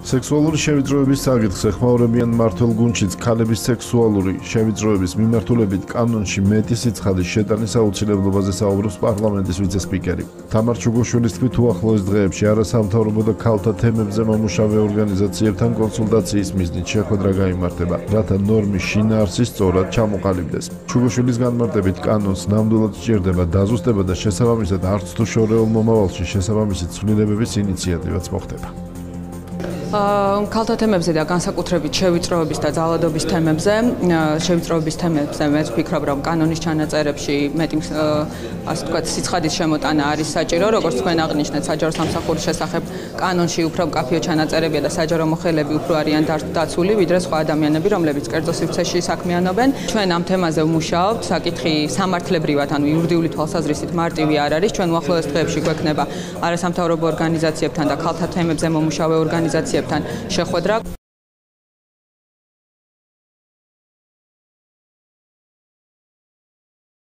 სექსუალური შევიწროების საკითხს ეხმაურებიან მართლ გუნჩიც ქალების სექსუალური შევიწროების მიმართულებით კანონში მეტი სიცხადის შეტანის აუცილებლობაზე საუბრობს პარლამენტის ვიცე-სპიკერი. თამარ ჩუგოშვილის თქმით, უახლოეს დღეებში არასამთავრობო და ქალთა თემებზე მომუშავე ორგანიზაციებთან კონსულტაციის მიზნით შეხვედრა გამართება, რათა ნორმის შინაარსი სწორად ჩამოყალიბდეს. ჩუგოშვილის განმარტებით, კანონს ნამდვილად სჭირდება დაზუსტება და შესაბამისად არც თუ შორეულ მომავალში შესაბამისი ცვლილებების ინიციატივაც მოხდება. ქალთა თემებზე და განსაკუთრებით შევიწროების და ძალადობის თემებზე, შევიწროების თემებზე მე ვფიქრობ, რომ კანონის ჩანაწერებში მეტი ასე ვთქვათ, სიცხადის შემოტანა არის საჭირო, როგორც თქვენ აღნიშნეთ, საჯარო სამსახურის შესახებ კანონში უფრო მკაფიო ჩანაწერებია და საჯარო მოხელები უფრო არიან დაცული, ვიდრე სხვა ადამიანები, რომლებიც კერძო სივრცეში საქმიანობენ. ჩვენ ამ თემაზე ვმუშაობთ, საკითხი სამართლებრივად, ანუ იურიდიული თვალსაზრისით მარტივი არ არის. ჩვენ უახლოეს დღეებში გვექნება არასამთავრობო ორგანიზაციებთან და ქალთა თემებზე მომუშავე ორგანიზაციებთან შეხვედრა